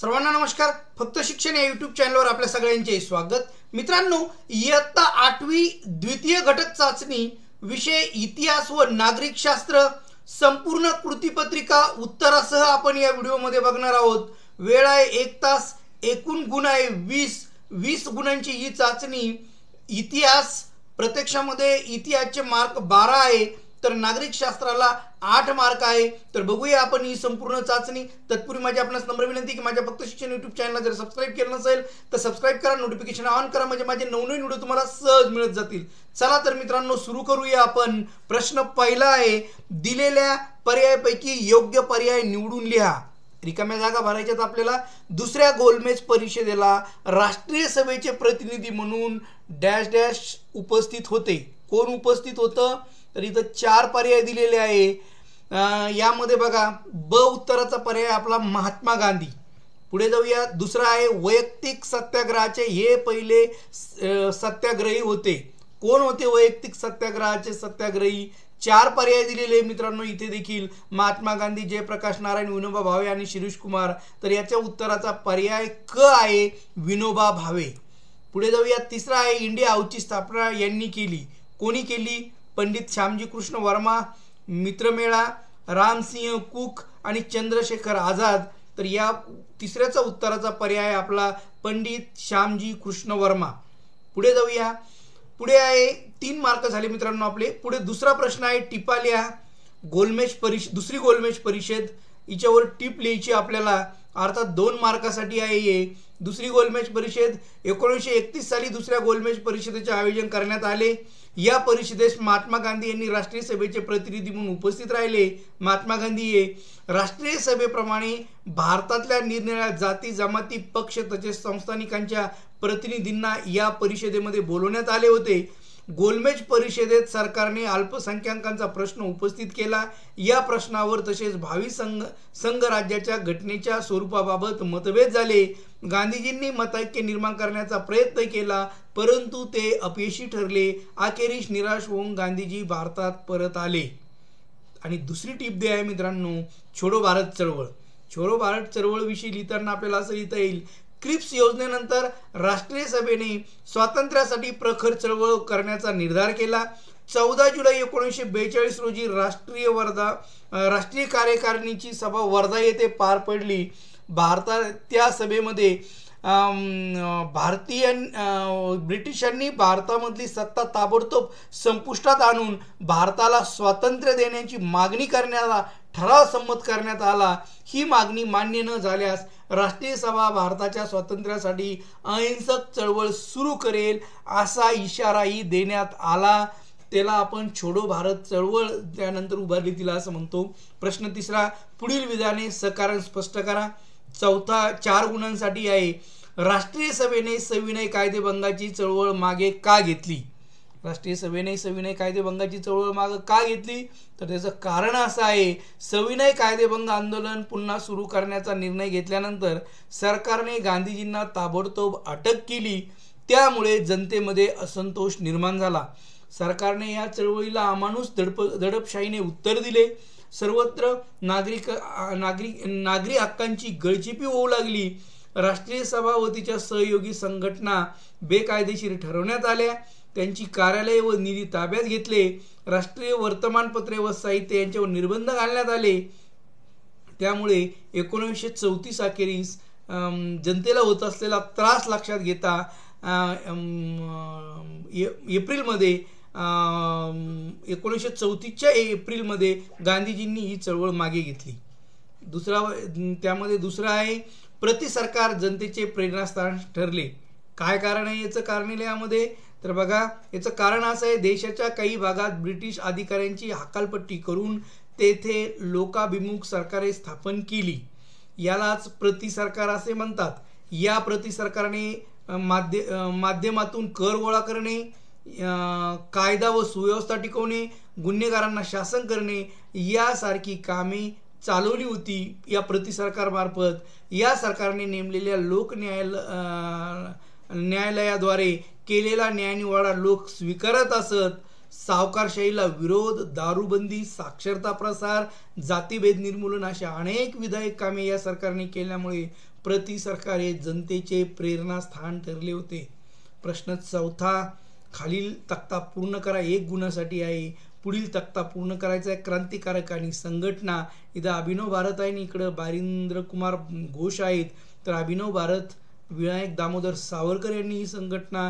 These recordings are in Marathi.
सर्वांना नमस्कार. फक्त शिक्षण या युट्यूब चॅनलवर आपल्या सगळ्यांचे स्वागत. मित्रांनो इयत्ता आठवी द्वितीय घटक चाचणी विषय इतिहास व नागरिक शास्त्र संपूर्ण कृतीपत्रिका उत्तरासह आपण या व्हिडिओमध्ये बघणार आहोत. वेळ आहे एक तास एकूण गुण आहे वीस. वीस गुणांची ही चाचणी इतिहास प्रत्यक्षामध्ये इतिहासचे मार्क बारा आहे. तर नागरिक शास्त्राला आठ मार्क आहे. तर बघूया आपण ही संपूर्ण चाचणी. तत्पूर्वी माझी आपणास नम्र विनंती की माझ्या फक्त शिक्षण युट्यूब चॅनलला जर सबस्क्राईब केलं नसेल तर सबस्क्राईब करा. नोटिफिकेशन ऑन करा. म्हणजे माझे नवनवीन व्हिडिओ तुम्हाला सहज मिळत जातील. चला तर मित्रांनो सुरू करूया आपण. प्रश्न पहिला आहे दिलेल्या पर्यायापैकी योग्य पर्याय निवडून लिहा. रिकाम्या जागा भरायच्यात आपल्याला. दुसऱ्या गोलमेज परिषदेला राष्ट्रीय सभेचे प्रतिनिधी म्हणून डॅश डॅश उपस्थित होते. कोण उपस्थित होतं? तर इथं चार पर्याय दिलेले आहे. यामध्ये बघा ब उत्तराचा पर्याय आपला महात्मा गांधी. पुढे जाऊया. दुसरा आहे वैयक्तिक सत्याग्रहाचे हे पहिले सत्याग्रही होते. कोण होते वैयक्तिक सत्याग्रहाचे सत्याग्रही? चार पर्याय दिलेले आहे मित्रांनो इथे देखील. महात्मा गांधी जयप्रकाश नारायण विनोबा भावे आणि शिरीष कुमार. तर याच्या उत्तराचा पर्याय क आहे विनोबा भावे. पुढे जाऊया. तिसरा आहे इंडिया हाऊसची स्थापना यांनी केली. कोणी केली? पंडित श्यामजी कृष्ण वर्मा मित्रमेळा रामसिंह कुक आणि चंद्रशेखर आझाद. तर या तिसऱ्याचा उत्तराचा पर्याय आपला पंडित श्यामजी कृष्ण वर्मा. पुढे जाऊया. पुढे आहे तीन मार्क झाले मित्रांनो आपले. पुढे दुसरा प्रश्न आहे टिपा लिहा गोलमेज परिष दुसरी गोलमेज परिषद. हिच्यावर टिप लिहायची आपल्याला अर्थात दोन मार्कासाठी आहे हे. दुसरी गोलमेज परिषद एकोणीसशे एकतीस साली दुसऱ्या गोलमेज परिषदेचे आयोजन करण्यात आले. या परिषदेस महात्मा गांधी यांनी राष्ट्रीय सभेचे प्रतिनिधी म्हणून उपस्थित राहिले. महात्मा गांधी हे राष्ट्रीय सभेप्रमाणे भारतातल्या निरनिराळ्या जाती जमाती पक्ष तसेच संस्थानिकांच्या प्रतिनिधींना या परिषदेमध्ये बोलवण्यात आले होते. गोलमेज परिषदेत सरकारने अल्पसंख्याकांचा प्रश्न उपस्थित केला. या प्रश्नावर तसेच भावी संघ संघ राज्याच्या घटनेच्या स्वरूपाबाबत मतभेद झाले. गांधीजींनी मतैक्य निर्माण करण्याचा प्रयत्न केला परंतु ते अपयशी ठरले. अखेरीस निराश होऊन गांधीजी भारतात परत आले. आणि दुसरी टीप दे आहे मित्रांनो छोडो भारत चळवळ. छोडो भारत चळवळविषयी लिहिताना आपल्याला असं लिहिता येईल क्रिप्स योजनेनंतर राष्ट्रीय सभेने स्वातंत्र्यासाठी प्रखर चळवळ करण्याचा निर्धार केला. चौदा जुलै एकोणीसशे बेचाळीस रोजी राष्ट्रीय वर्धा राष्ट्रीय कार्यकारिणीची सभा वर्धा येथे पार पडली. भारता त्या सभेमध्ये भारतीय ब्रिटिशांनी भारतामधली सत्ता ताबडतोब संपुष्टात आणून भारताला स्वातंत्र्य देण्याची मागणी करण्याला ठराव संमत करण्यात आला. ही मागणी मान्य न झाल्यास राष्ट्रीय सभा भारताच्या स्वातंत्र्यासाठी अहिंसक चळवळ सुरू करेल असा इशाराही देण्यात आला. त्याला आपण छोडो भारत चळवळ त्यानंतर उभारली तिला असं म्हणतो. प्रश्न तिसरा पुढील विधाने सकारण स्पष्ट करा. चौथा चार गुणांसाठी आहे. राष्ट्रीय सभेने सविनय कायदेभंगाची चळवळ मागे का घेतली? राष्ट्रीय सविनय सविनय कायदेभंगाची चळवळ मागं का घेतली? तर त्याचं कारण असं आहे सविनय कायदेभंग आंदोलन पुन्हा सुरू करण्याचा निर्णय घेतल्यानंतर सरकारने गांधीजींना ताबडतोब अटक केली. त्यामुळे जनतेमध्ये असंतोष निर्माण झाला. सरकारने या चळवळीला अमानुष दडप दडपशाहीने उत्तर दिले. सर्वत्र नागरिक नागरिक नागरी हक्कांची गळचिपी होऊ लागली. राष्ट्रीय सभापतीच्या सहयोगी संघटना बेकायदेशीर ठरवण्यात आल्या. त्यांची कार्यालय व निधी ताब्यात घेतले. राष्ट्रीय वर्तमानपत्रे व साहित्य यांच्यावर निर्बंध घालण्यात आले. त्यामुळे एकोणीसशे चौतीस अखेरीस जनतेला होत असलेला त्रास लक्षात घेता ए- एप्रिलमध्ये एकोणीसशे चौतीसच्या एप्रिलमध्ये गांधीजींनी ही चळवळ मागे घेतली. दुसरा त्यामध्ये दुसरा आहे प्रति सरकार जनतेचे प्रेरणास्थान ठरले. काय कारण आहे याचं कारण यामध्ये? तर बघा याचं कारण असं आहे देशाच्या काही भागात ब्रिटिश अधिकाऱ्यांची हकालपट्टी करून तेथे लोकाभिमुख सरकारे स्थापन केली. यालाच प्रति सरकार असे म्हणतात. या प्रति सरकारने माध्य माध्यमातून कर गोळा करणे कायदा व सुव्यवस्था टिकवणे गुन्हेगारांना शासन करणे यासारखी कामे चालवली होती या प्रति सरकारमार्फत या सरकारने नेमलेल्या लोकन्यायाल न्यायालयाद्वारे केलेला न्यायनिवाडा लोक स्वीकारत असत. सावकारशाहीला विरोध दारूबंदी साक्षरता प्रसार जातीभेद निर्मूलन अशा अनेक विधायक कामे या सरकारने केल्यामुळे प्रति सरकार हे जनतेचे प्रेरणास्थान ठरले होते. प्रश्न चौथा खालील तक्ता पूर्ण करा. एक गुणासाठी आहे. पुढील तक्ता पूर्ण करायचा आहे. क्रांतिकारक आणि संघटना. इथं अभिनव भारत आहे आणि इकडं बारिंद्र कुमार घोष आहेत. तर अभिनव भारत विनायक दामोदर सावरकर यांनी ही संघटना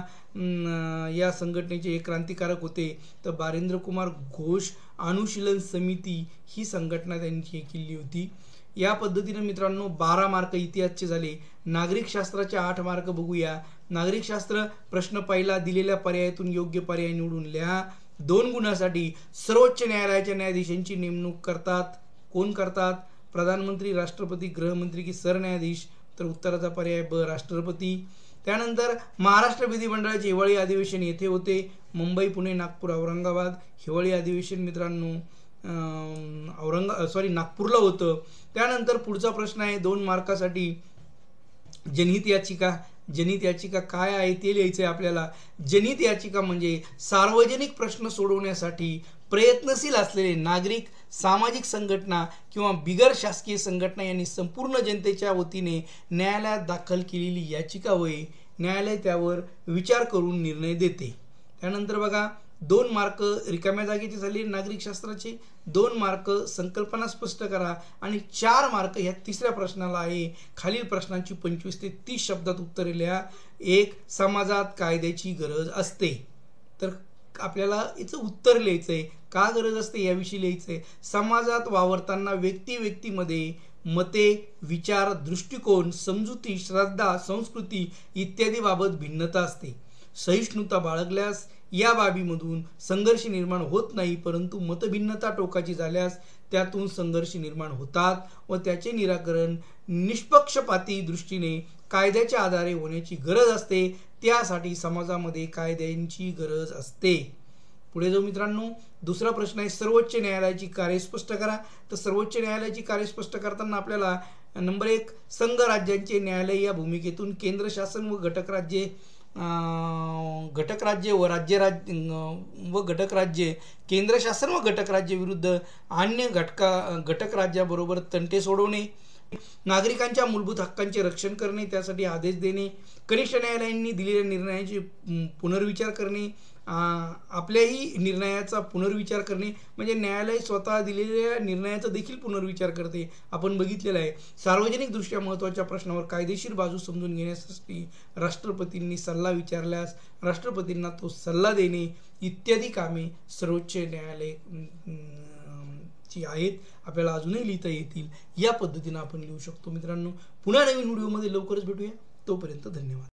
या संघटनेचे एक क्रांतिकारक होते. तर बारेंद्र कुमार घोष अनुशीलन समिती ही संघटना त्यांची केली होती. या पद्धतीनं मित्रांनो बारा मार्क इतिहासचे झाले. नागरिक शास्त्राचे आठ मार्क बघूया. नागरिक शास्त्र प्रश्न पहिला दिलेल्या पर्यायातून योग्य पर्याय निवडून लिहा. दोन गुणासाठी सर्वोच्च न्यायालयाच्या न्यायाधीशांची नेमणूक करतात. कोण करतात? प्रधानमंत्री राष्ट्रपती गृहमंत्री की सरन्यायाधीश? तर उत्तराचा पर्याय ब राष्ट्रपती. त्यानंतर महाराष्ट्र विधिमंडळाचे हिवाळी अधिवेशन येथे होते. मुंबई पुणे नागपूर औरंगाबाद. हिवाळी अधिवेशन मित्रांनो औरंगा सॉरी नागपूरला होतं. त्यानंतर पुढचा प्रश्न आहे दोन मार्कासाठी जनहित याचिका जनित याचिका काय आहे ते लिहायचं आहे आपल्याला. जनित याचिका म्हणजे सार्वजनिक प्रश्न सोडवण्यासाठी प्रयत्नशील असलेले नागरिक सामाजिक संघटना किंवा बिगर शासकीय संघटना यांनी संपूर्ण जनतेच्या वतीने न्यायालयात दाखल केलेली याचिका होय न्यायालय त्यावर विचार करून निर्णय देते. त्यानंतर बघा दोन मार्क रिकाम्या जागेचे झाले नागरिक शास्त्राचे दोन मार्क संकल्पना स्पष्ट करा आणि चार मार्क ह्या तिसऱ्या प्रश्नाला आहे. खालील प्रश्नांची पंचवीस ते तीस शब्दात उत्तरे लिहा. एक समाजात कायद्याची गरज असते. तर आपल्याला याचं उत्तर लिहायचं आहे का गरज असते याविषयी लिहायचं आहे समाजात वावरताना व्यक्ती व्यक्तीमध्ये मते विचार दृष्टिकोन समजुती श्रद्धा संस्कृती इत्यादी बाबत भिन्नता असते. सहिष्णुता बाळगल्यास या बाबीमधून संघर्ष निर्माण होत नाही परंतु मतभिन्नता टोकाची झाल्यास त्यातून संघर्ष निर्माण होतात व त्याचे निराकरण निष्पक्षपाती दृष्टीने कायद्याच्या आधारे होण्याची गरज असते. त्यासाठी समाजामध्ये कायद्यांची गरज असते. पुढे जाऊ मित्रांनो दुसरा प्रश्न आहे सर्वोच्च न्यायालयाची कार्य स्पष्ट करा. तर सर्वोच्च न्यायालयाची कार्य स्पष्ट करताना आपल्याला नंबर एक संघ राज्यांचे न्यायालय या भूमिकेतून केंद्र शासन व घटक राज्ये घटक राज्य व राज्य राज्य व घटक राज्ये केंद्र शासन व घटक राज्य विरुद्ध अन्य घटका घटक राज्याबरोबर तंटे सोडवणे. नागरिकांच्या मूलभूत हक्कांचे रक्षण करणे त्यासाठी आदेश देणे कनिष्ठ न्यायालयांनी दिलेल्या निर्णयाचे पुनर्विचार करणे आपल्याही निर्णयाचा पुनर्विचार करणे म्हणजे न्यायालय स्वतः दिलेल्या निर्णयाचा देखील पुनर्विचार करते. आपण बघितलेलं आहे सार्वजनिकदृष्ट्या महत्त्वाच्या प्रश्नावर कायदेशीर बाजू समजून घेण्यासाठी राष्ट्रपतींनी सल्ला विचारल्यास राष्ट्रपतींना तो सल्ला देणे इत्यादी कामे सर्वोच्च न्यायालय जी आहेत आपल्याला अजूनही लिहिता येतील या पद्धतीनं आपण लिहू शकतो मित्रांनो. पुन्हा नवीन व्हिडिओमध्ये लवकरच भेटूया. तोपर्यंत धन्यवाद.